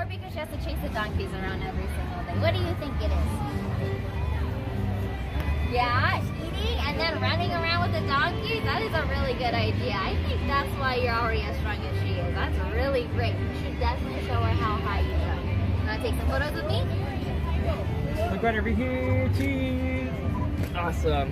or because she has to chase the donkeys around every single day. What do you think it is? Yeah, eating and then running around with the donkeys? That is a really good idea. I think that's why you're already as strong as she is. That's really great. You should definitely show her how high you jump. You want to take some photos with me? Look right over here. Cheese. Awesome.